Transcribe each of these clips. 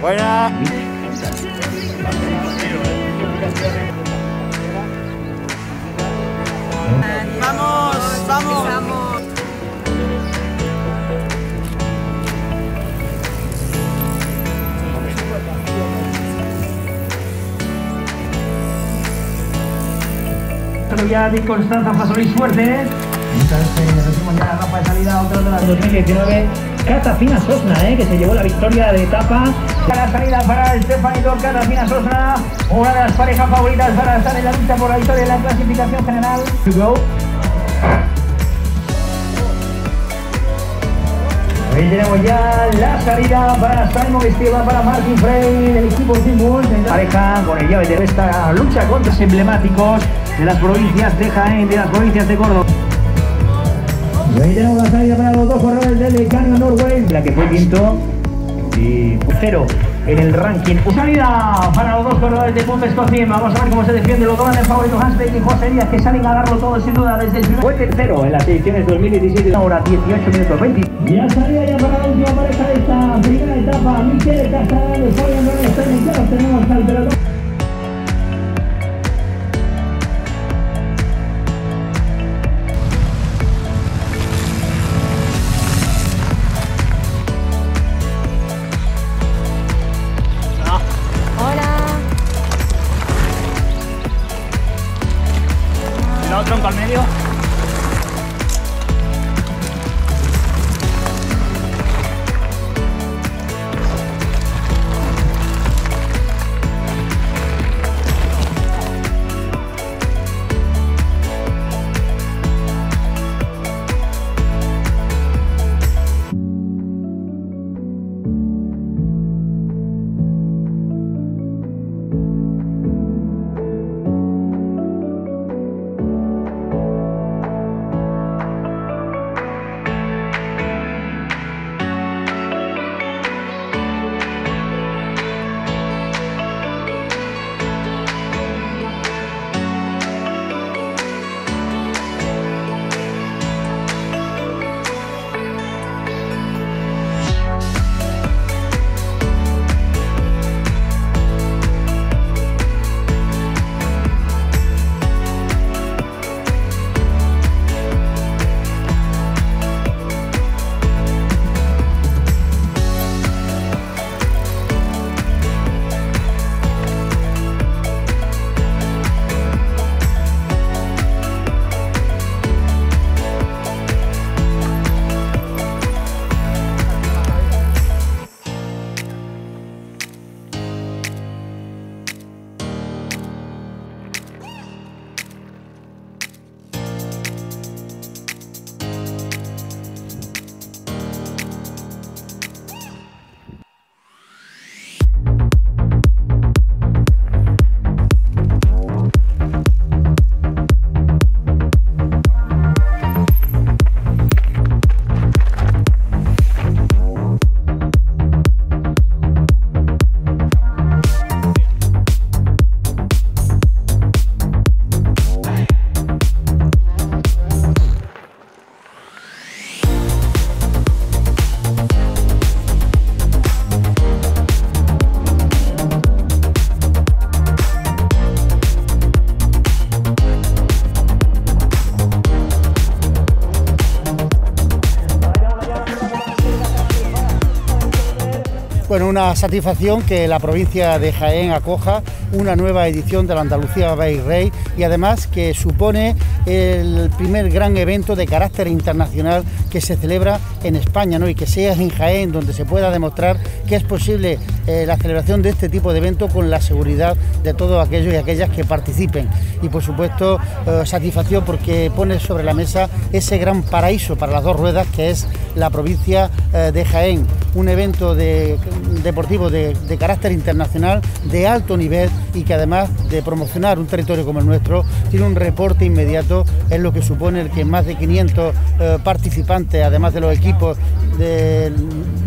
Buena. Vamos, vamos. Pero ya de Constanza Fasolí suerte. Entonces decimos ya la rampa de salida otra de las 2019. Catafina Sosna, eh, que se llevó la victoria de etapa. La salida para Stephanie Dor, Catafina Sosna, una de las parejas favoritas para estar en la lucha por la victoria en la clasificación general. To go. Ahí tenemos ya la salida para Simon Estiva, para Martin Frey del equipo Team Wolf. Pareja con el llave de esta lucha contra los emblemáticos de las provincias de Jaén, de las provincias de Córdoba. Ahí tenemos la salida para dos corredores del Norway, la que fue quinto y cero en el ranking. Salida para los dos corredores de Punta Escocia. Vamos a ver cómo se defiende los dos grandes favoritos, Hansbeck y José Díaz, que salen a darlo todo sin duda desde el primer. Fue tercero en las ediciones 2017, ahora 18 minutos 20. Ya salida ya para la última pareja de esta primera etapa. Miquel Castellano, Fabián los tenemos al pelotón. Bueno, una satisfacción que la provincia de Jaén acoja una nueva edición de la Andalucía Bay y además que supone el primer gran evento de carácter internacional que se celebra en España ¿no? y que sea en Jaén donde se pueda demostrar que es posible eh, la celebración de este tipo de evento con la seguridad de todos aquellos y aquellas que participen y por supuesto eh, satisfacción porque pone sobre la mesa ese gran paraíso para las dos ruedas que es la provincia eh, de Jaén, un evento de, deportivo de, carácter internacional de alto nivel y que además de promocionar un territorio como el nuestro tiene un reporte inmediato en lo que supone el que más de 500 eh, participantes, además de los equipos de,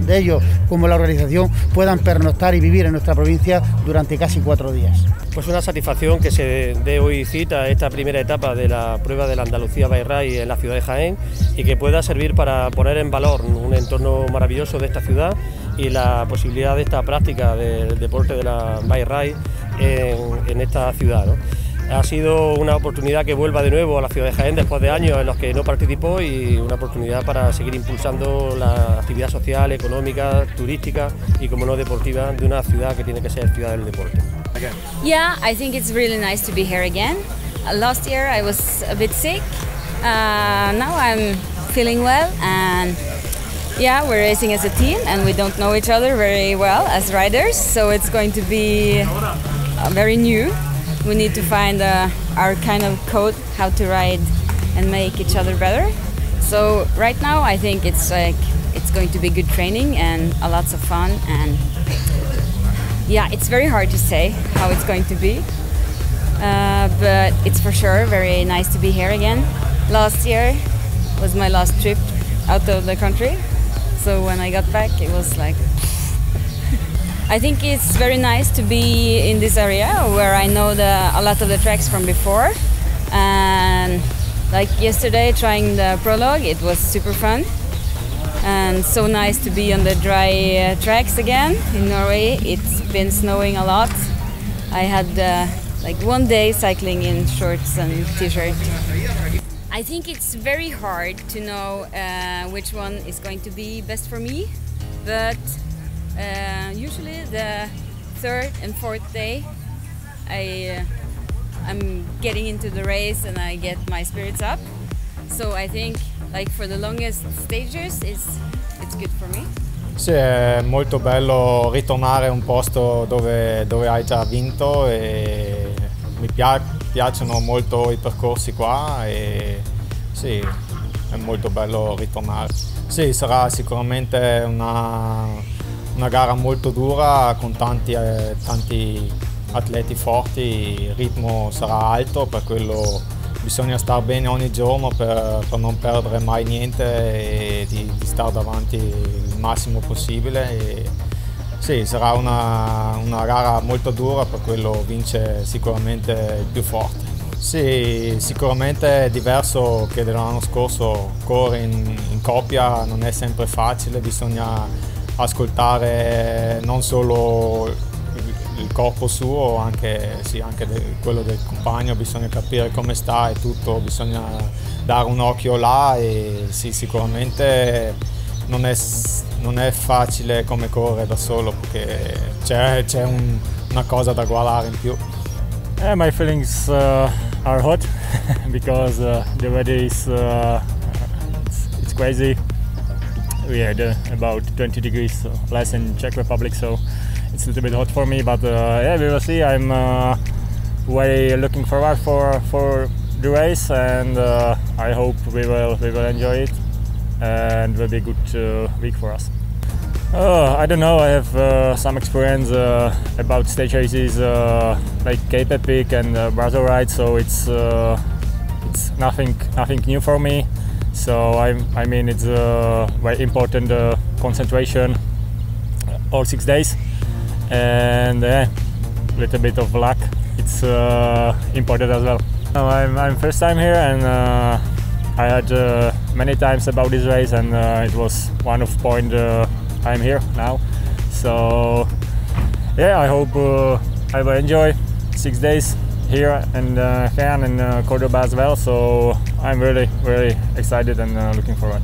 de ellos como la organización, puedan pernoctar y vivir en nuestra provincia durante casi cuatro días. Pues una satisfacción que se dé hoy cita a esta primera etapa de la prueba de la Andalucía Bayrray en la ciudad de Jaén y que pueda servir para poner en valor un entorno maravilloso de esta ciudad y la posibilidad de esta práctica del deporte de la ride en, esta ciudad. Ha sido una oportunidad que vuelva de nuevo a la ciudad de Jaén después de años en los que no participó y una oportunidad para seguir impulsando la actividad social, económica, turística y como no deportiva de una ciudad que tiene que ser ciudad del deporte. Yeah, I think it's really nice to be here again. Last year I was a bit sick. Uh, now I'm feeling well and yeah, we're racing as a team and we don't know each other very well as riders, so it's going to be uh, very new. We need to find uh, our kind of code how to ride and make each other better. So right now, I think it's like it's going to be good training and a lots of fun and yeah, it's very hard to say how it's going to be, uh, but it's for sure very nice to be here again. Last year was my last trip out of the country, so when I got back, it was like. I think it's very nice to be in this area where I know the, a lot of the tracks from before. And like yesterday, trying the prologue, it was super fun. And so nice to be on the dry uh, tracks again in Norway. It's been snowing a lot. I had uh, like one day cycling in shorts and t-shirt. I think it's very hard to know uh, which one is going to be best for me, but uh, usually the third and fourth day, I uh, I'm getting into the race and I get my spirits up. So I think like for the longest stages, it's it's good for me. Sì, è molto bello ritornare a un posto dove, dove hai già vinto e mi piace piacciono molto i percorsi qua e sì, è molto bello ritornare. Sì, sarà sicuramente una, una gara molto dura con tanti, eh, tanti atleti forti, il ritmo sarà alto, per quello bisogna stare bene ogni giorno per, per non perdere mai niente e di, di stare davanti il massimo possibile. E, sì, sarà una, una gara molto dura, per quello vince sicuramente il più forte. Sì, sicuramente è diverso che dell'anno scorso, correre in, in, coppia non è sempre facile, bisogna ascoltare non solo il, corpo suo, anche, sì, anche de, quello del compagno, bisogna capire come sta e tutto, bisogna dare un occhio là e sì, sicuramente non è, non è facile come correre da solo perché c'è, c'è un, una cosa da guardare in più. Yeah, my feelings uh, are hot because uh, the weather is uh, it's, it's, crazy. We had uh, about 20 degrees less in Czech Republic, so it's a little bit hot for me. But uh, yeah, we will see. I'm uh, very looking forward for for the race, and I hope we will we will enjoy it and will be a good uh, week for us. Uh, I don't know. I have uh, some experience uh, about stage races uh, like Cape Epic and uh, Brazil Ride, so it's uh, it's nothing nothing new for me. So I I mean it's a very important concentration all six days, and a little bit of luck. It's important as well. I'm I'm first time here and I had many times about this race, and uh, it was one of point uh, I'm here now. So yeah, I hope uh, I will enjoy six days here in uh, and uh, Cordoba as well. So I'm really, really excited and uh, looking forward.